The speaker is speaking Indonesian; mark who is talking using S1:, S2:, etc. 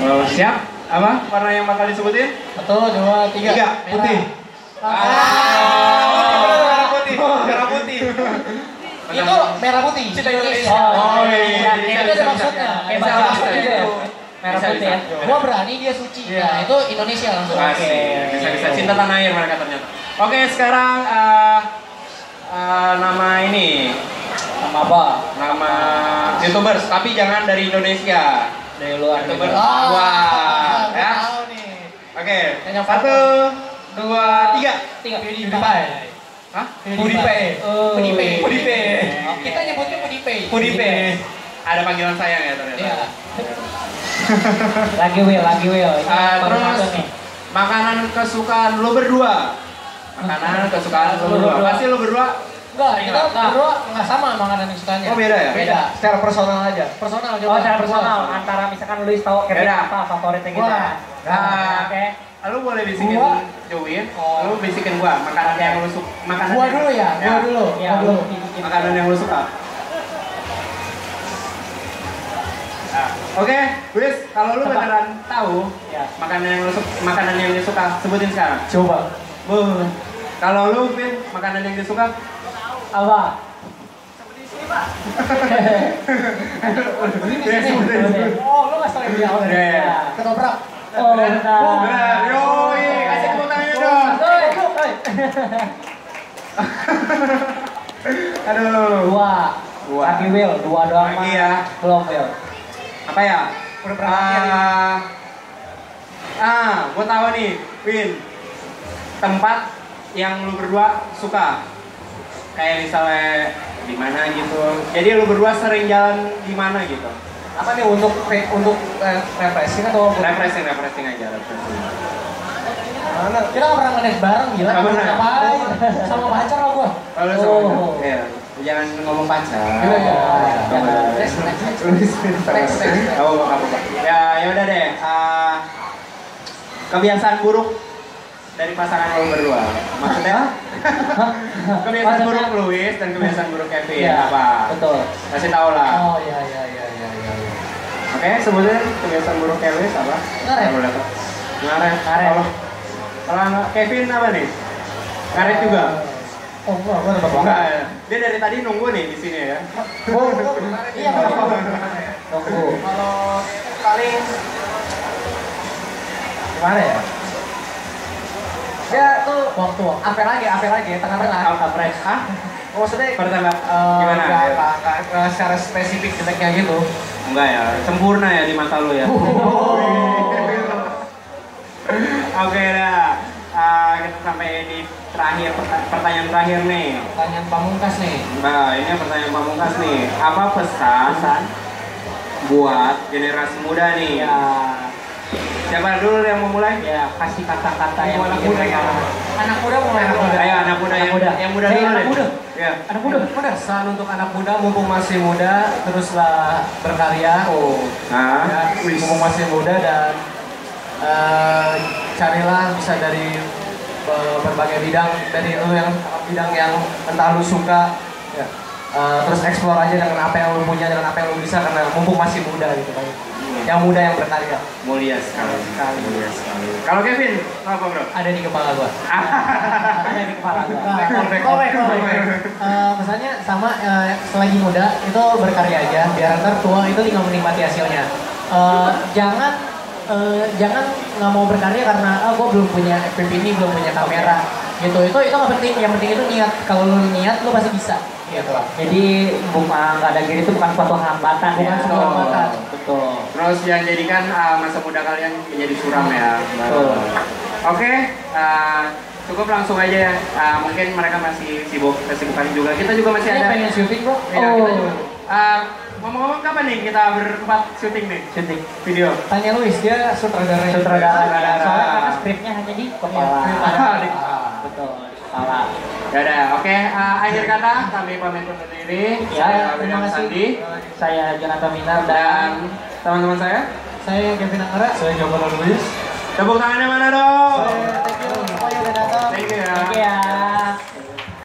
S1: Oh, siap? Apa? Warna yang bakal disebutin?
S2: Satu, dua, tiga.
S1: Tiga, putih.
S2: Ah.
S1: Merah putih, merah putih.
S2: Itu merah putih.
S3: Cinta Indonesia.
S1: Oh, iya.
S2: Itu ada maksudnya.
S3: Bahasa
S1: bisa,
S3: gitu ya.
S1: bisa.
S3: Merah putih ya.
S2: Gua berani dia suci.
S1: Iya.
S2: Nah, itu Indonesia langsung.
S1: Asik. Bisa bisa cinta tanah air mereka ternyata. Oke, sekarang eh, eh, nama ini
S3: Sama apa?
S1: nama youtubers tapi jangan dari Indonesia.
S3: Dari luar
S1: Youtubers
S3: negeri.
S2: Ah,
S1: luar,
S2: gua
S1: ya.
S2: tahu nih.
S1: Oke,
S2: Yang
S1: satu, dua, tiga.
S3: Tiga.
S2: PewDiePie.
S1: Hah?
S2: PewDiePie.
S3: Oh.
S2: PewDiePie.
S1: PewDiePie.
S2: Kita nyebutnya PewDiePie.
S1: PewDiePie. Ada panggilan sayang ya ternyata.
S2: Iya.
S3: Lagi Will, lagi Will. Baru
S1: terus makanan kesukaan lu berdua. Makanan kesukaan Lu berdua. Pasti lu berdua.
S2: Enggak, kita
S3: Enggak.
S2: berdua enggak sama makanan kesukaannya.
S1: Oh beda ya?
S2: Beda.
S4: Secara personal aja.
S2: Personal
S3: Oh, secara personal antara misalkan Luis tahu Kevin
S1: Beda.
S3: apa favoritnya gitu.
S2: Wah.
S1: Nah,
S3: Oke.
S1: lu boleh bisikin
S2: Gua-
S1: Jowin,
S2: Oh.
S1: lu bisikin gua makanan yang lu suka. Makanan
S2: Gua
S1: yang-
S2: dulu ya, gua dulu.
S3: Ya,
S2: Gua
S3: lu
S2: dulu.
S1: Makanan yang lu suka. Nah, Oke, Wis, kalau lu beneran tahu
S3: Ya.
S1: makanan yang lu suka, makanan yang dia suka, sebutin sekarang.
S4: Coba.
S1: Bu. Kalau lu, Vin, makanan yang disuka,
S3: Apa?
S2: Ini
S1: Ya,
S2: sini.
S1: sebutin.
S2: Oh, lu enggak salah dia.
S1: Iya, iya.
S2: Ketoprak.
S3: Oh, benar.
S1: Benar, yoi, kasih tepuk tangannya dong.
S3: Hei.
S1: Aduh.
S3: Dua.
S1: Dua.
S3: Lagi Will, dua doang
S1: Lagi
S3: mah.
S1: ya.
S3: Belum Will.
S1: Apa ya?
S2: Udah?
S1: Ah, ah, gua tahu nih, Vin. Tempat yang lu berdua suka. Kayak misalnya di mana gitu. Jadi lu berdua sering jalan di mana gitu.
S4: Apa nih untuk untuk eh, refreshing atau
S1: Refreshing, refreshing aja, refreshing.
S4: mana?
S2: Kita nggak pernah ngedes bareng gila.
S1: Nggak pernah.
S2: Ngapain? Sama pacar lah gua.
S1: Kalau
S3: Oh.
S1: sama ya, jangan ngomong pacar.
S2: Iya, iya.
S1: Sama-
S2: Next, next, next. Next, next.
S1: Nggak apa-apa. Ya, ya udah deh. Ah, kebiasaan buruk dari pasangan lo berdua. Maksudnya? Kebiasaan
S3: Maksudnya?
S1: buruk Luis dan kebiasaan buruk Kevin
S3: Iya,
S1: apa?
S3: Betul.
S1: Kasih tau lah.
S2: Oh iya iya iya iya iya. iya.
S1: Oke, sebenarnya kebiasaan buruk Kevin apa?
S2: Ngaret.
S1: Dapat. Ngaret.
S3: Ngaret.
S1: Kalau kalau Kevin apa nih? Ngaret juga.
S2: Oh enggak, gua nebak
S1: Enggak, ya. dia dari tadi nunggu nih di sini ya.
S2: Oh, iya betul.
S3: Tunggu.
S1: Kalau paling
S4: Gimana ya? Ya tuh
S2: Waktu
S4: apa lagi? Apa lagi? Tengah-tengah.
S1: Apres, ah?
S4: Maksudnya
S1: Pertama,
S4: eh,
S1: gimana?
S4: nggak secara spesifik jeleknya gitu.
S1: Enggak ya, sempurna ya di mata lu ya. Oke dah, Ah, kita sampai di terakhir perta- pertanyaan terakhir nih.
S2: Pertanyaan pamungkas nih.
S1: Mbak, ini pertanyaan pamungkas nih. Apa pesan, buat generasi muda nih?
S3: Ya,
S1: Siapa dulu yang mau mulai?
S3: ya kasih kata-kata yang
S2: Anak muda
S3: mereka
S2: Anak muda mulai
S4: Anak muda.
S1: Ayo anak muda yang
S3: muda.
S1: yang muda dulu
S3: anak muda.
S1: Ya.
S3: anak muda.
S4: Pesan untuk anak muda mumpung masih muda teruslah berkarya.
S3: Oh,
S1: Nah,
S4: Ya, mumpung masih muda dan eh, carilah bisa dari eh, berbagai bidang dari lu yang bidang yang entah lu suka ya. Eh, terus explore aja dengan apa yang lu punya dengan apa yang lu bisa karena mumpung masih muda gitu kan yang muda yang berkarya
S1: mulia sekali.
S4: Sekali.
S1: Mulia sekali. Kalau Kevin, apa bro?
S4: ada di kepala gua
S3: ada di kepala gua.
S2: Nah,
S4: callback.
S2: callback. Eh, pesannya sama eh, selagi muda itu berkarya aja biar ntar tua itu tinggal menikmati hasilnya. Eh, jangan eh, jangan nggak mau berkarya karena ah gue belum punya FPV ini belum punya kamera gitu itu itu nggak penting yang penting itu niat kalau lu niat lu pasti bisa gitu lah.
S3: Jadi bukan ada gini itu bukan suatu hambatan
S2: Bukan
S3: ya.
S2: suatu hambatan.
S3: Betul.
S1: Terus yang jadikan uh, masa muda kalian menjadi suram ya.
S3: Betul.
S1: Oke, uh, cukup langsung aja ya. Uh, mungkin mereka masih sibuk kesibukan juga. Kita juga masih
S2: Saya
S1: ada.
S2: pengen syuting bro.
S1: Ya, kita
S3: Oh.
S1: juga. Uh, ngomong-ngomong kapan nih kita berempat syuting nih?
S3: Syuting.
S1: Video.
S2: Tanya Luis dia sutradara.
S3: Sutradara.
S1: Sutradara.
S3: Soalnya karena skripnya hanya di kepala. Betul.
S1: Ya udah, oke. Uh, akhir kata kami pamit undur diri.
S3: Ya,
S1: saya
S2: terima kasih.
S1: Sandi
S3: Saya Jonathan Minar
S1: dan teman-teman saya.
S2: Saya Kevin Anggara.
S4: saya Jokowi Luis
S1: Tepuk tangannya mana dong?
S2: Saya